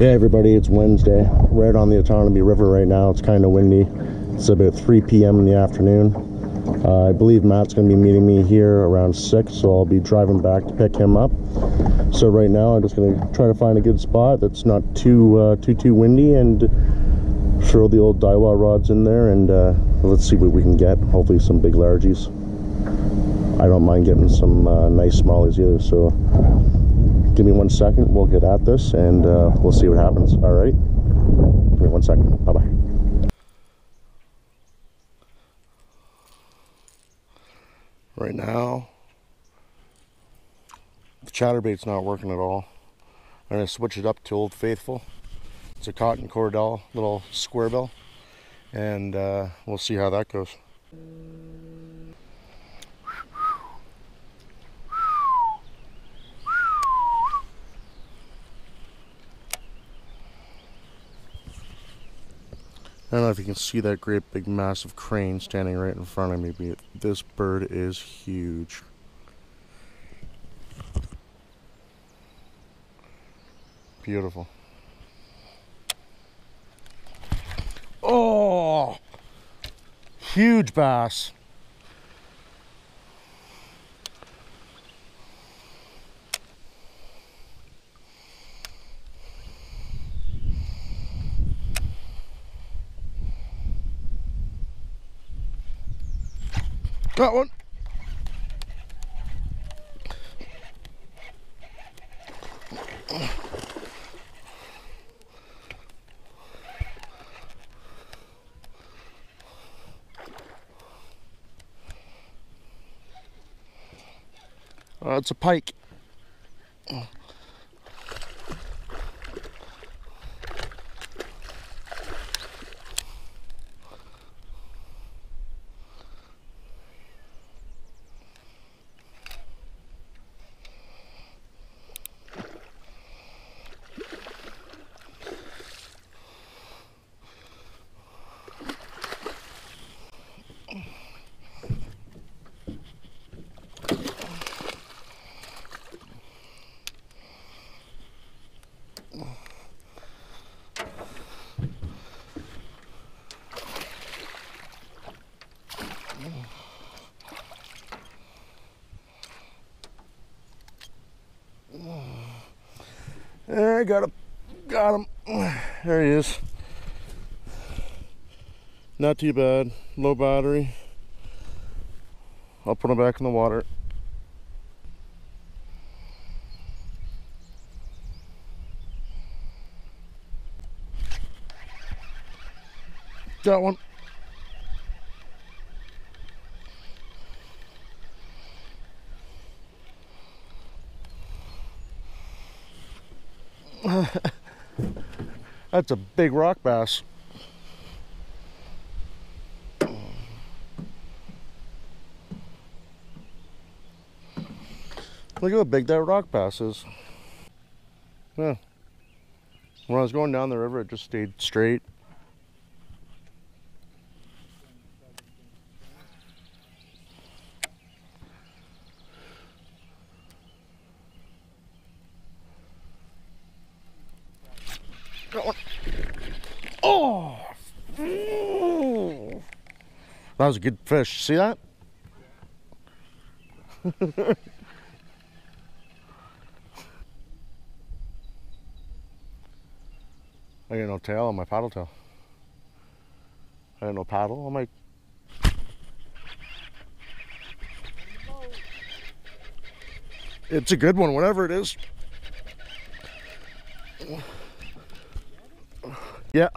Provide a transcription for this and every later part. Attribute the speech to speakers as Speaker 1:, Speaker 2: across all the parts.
Speaker 1: Yeah, everybody, it's Wednesday. Right on the Otonabee River right now. It's kind of windy. It's about 3 p.m. in the afternoon. Uh, I believe Matt's going to be meeting me here around 6, so I'll be driving back to pick him up. So right now, I'm just going to try to find a good spot that's not too uh, too too windy and throw the old Daiwa rods in there and uh, let's see what we can get. Hopefully some big largies. I don't mind getting some uh, nice smallies either, so give me one second we'll get at this and uh, we'll see what happens. All right? Give me one second. Bye bye right now the chatterbait's not working at all. I'm going to switch it up to old faithful. It's a cotton cordell little square bill and uh, we'll see how that goes I don't know if you can see that great big massive crane standing right in front of me, but this bird is huge. Beautiful. Oh! Huge bass. Got one. Uh, it's a pike. There, I got him. Got him. There he is. Not too bad. Low battery. I'll put him back in the water. Got one. That's a big rock bass. Look how big that rock bass is. Yeah. When I was going down the river, it just stayed straight. Oh! That was a good fish. See that? I got no tail on my paddle tail. I got no paddle on my. It's a good one, whatever it is. Yeah.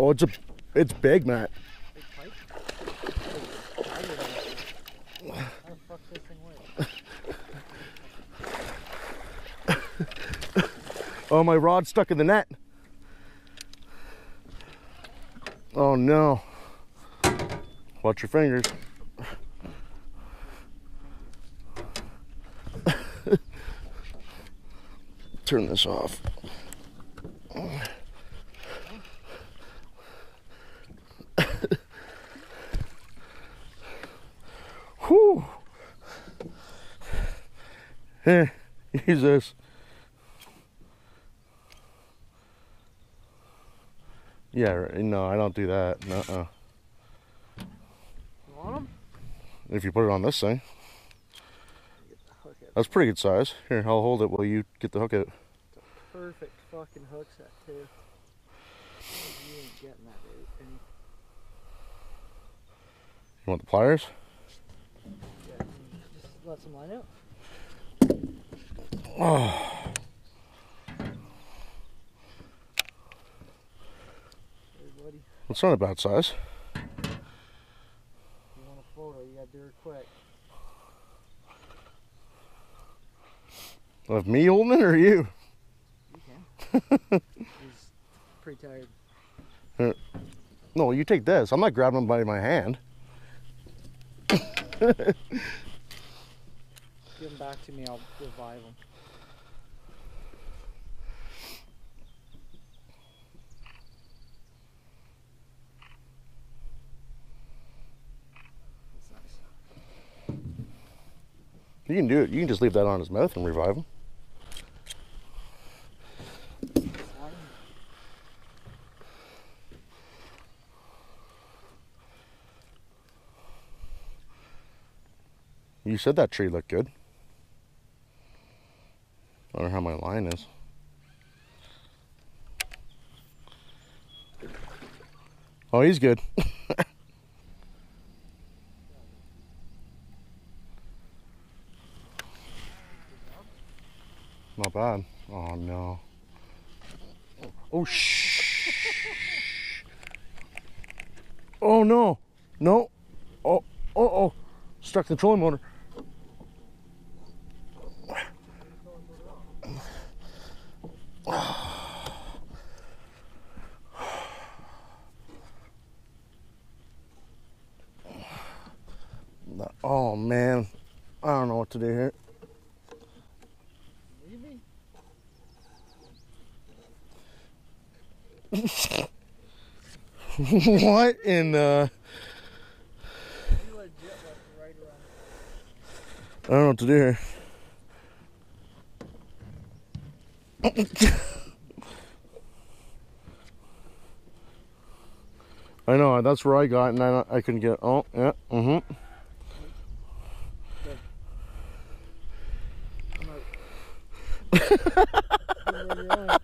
Speaker 1: Oh, it's a, it's big, Matt. oh, my rod's stuck in the net. Oh no. Watch your fingers. turn this off. Here, use this. Yeah, right, no, I don't do that. Nuh-uh.
Speaker 2: You want them?
Speaker 1: If you put it on this thing,
Speaker 2: Get the hook out.
Speaker 1: that's pretty good size. Here, I'll hold it while you get the hook out.
Speaker 2: Perfect fucking hook set too. You ain't getting that. And
Speaker 1: You want the pliers?
Speaker 2: yeah, just let some line out.
Speaker 1: Oh, it's not a bad size.
Speaker 2: you want a photo, you gotta do her quick.
Speaker 1: Of me holding it or you?
Speaker 2: You can. He's pretty tired.
Speaker 1: No, you take this. I'm not grabbing him by my hand.
Speaker 2: Give him back to me, I'll revive him.
Speaker 1: You can do it. You can just leave that on his mouth and revive him. You said that tree looked good. I know how my line is. Oh, he's good. Not bad. Oh no. Oh shh. Oh no. No. Oh. Oh oh. Stuck the trolling motor. Oh man, I don't know what to do here. what in the? I don't know what to do here. I know that's where I got, and I I couldn't get. Oh yeah,
Speaker 2: you mm-hmm. at?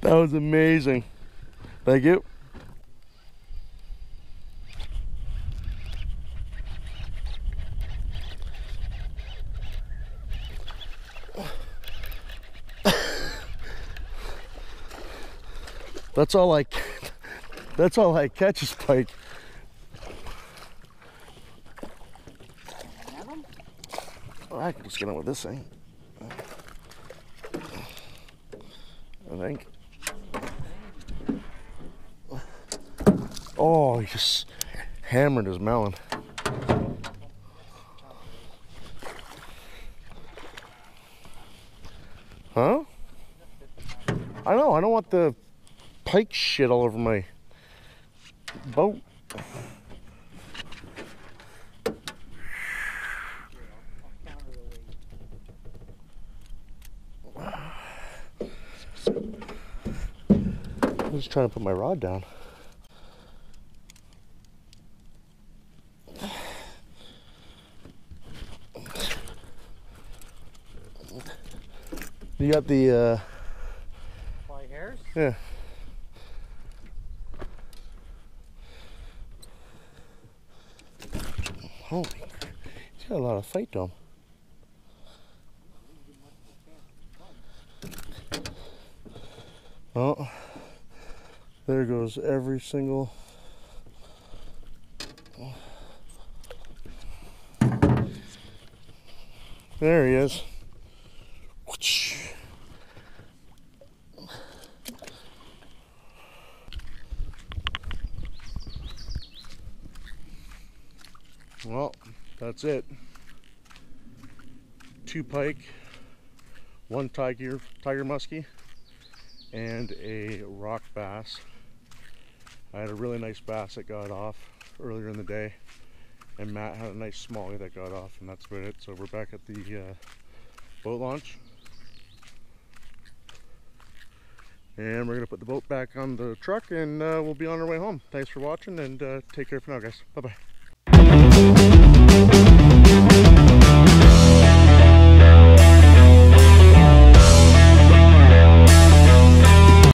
Speaker 1: That was amazing. Thank you. That's all I. That's all I catch is pike. Oh, I can just get on with this thing. I think. Oh, he just hammered his melon. Huh? I know, I don't want the pike shit all over my boat. I'm just trying to put my rod down. You got the, uh,
Speaker 2: Fly hairs?
Speaker 1: yeah. Holy, he's got a lot of fight to him. Oh, there goes every single. There he is. Well, that's it. Two pike, one tiger, tiger muskie, and a rock bass. I had a really nice bass that got off earlier in the day, and Matt had a nice smallie that got off, and that's about it. So we're back at the uh, boat launch. And we're gonna put the boat back on the truck and uh, we'll be on our way home. Thanks for watching and uh, take care for now guys. Bye bye.